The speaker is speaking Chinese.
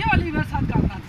ये वाली मेरे साथ करना थी